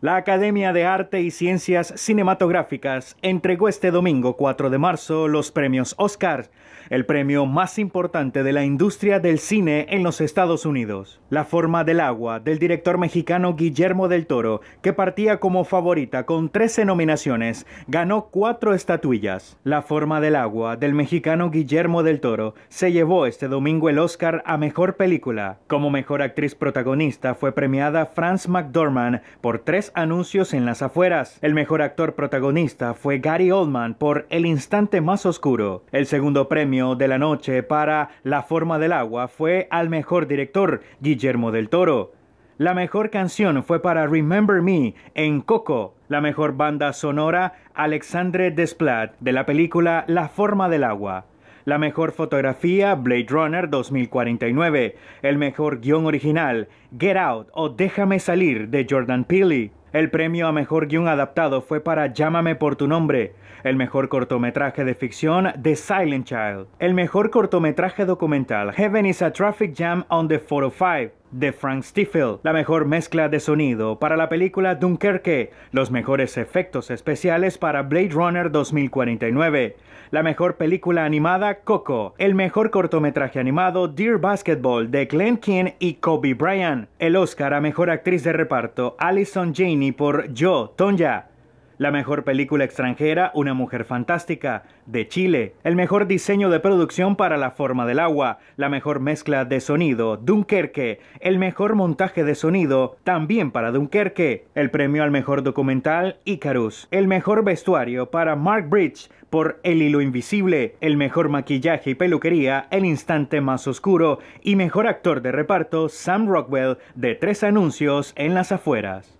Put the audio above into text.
La Academia de Arte y Ciencias Cinematográficas entregó este domingo 4 de marzo los premios Oscar, el premio más importante de la industria del cine en los Estados Unidos. La forma del agua del director mexicano Guillermo del Toro, que partía como favorita con 13 nominaciones, ganó cuatro estatuillas. La forma del agua del mexicano Guillermo del Toro se llevó este domingo el Oscar a Mejor Película. Como mejor actriz protagonista fue premiada Franz McDormand por anuncios en las afueras. El mejor actor protagonista fue Gary Oldman por El instante más oscuro. El segundo premio de la noche para La forma del agua fue al mejor director, Guillermo del Toro. La mejor canción fue para Remember Me en Coco. La mejor banda sonora, Alexandre Desplat, de la película La forma del agua. La mejor fotografía, Blade Runner 2049. El mejor guion original, Get Out o Déjame salir de Jordan Peele. El premio a mejor guion adaptado fue para Llámame por tu nombre. El mejor cortometraje de ficción, The Silent Child. El mejor cortometraje documental, Heaven is a Traffic Jam on the 405 de Frank Stiefel, la mejor mezcla de sonido para la película Dunkerque, los mejores efectos especiales para Blade Runner 2049, la mejor película animada Coco, el mejor cortometraje animado Dear Basketball de Glenn King y Kobe Bryant, el Oscar a mejor actriz de reparto Alison Janey por Yo, Tonya, la mejor película extranjera, Una mujer fantástica, de Chile. El mejor diseño de producción para La forma del agua. La mejor mezcla de sonido, Dunkerque. El mejor montaje de sonido, también para Dunkerque. El premio al mejor documental, Icarus. El mejor vestuario para Mark Bridge por El hilo invisible. El mejor maquillaje y peluquería, El instante más oscuro. Y mejor actor de reparto, Sam Rockwell, de Tres anuncios en las afueras.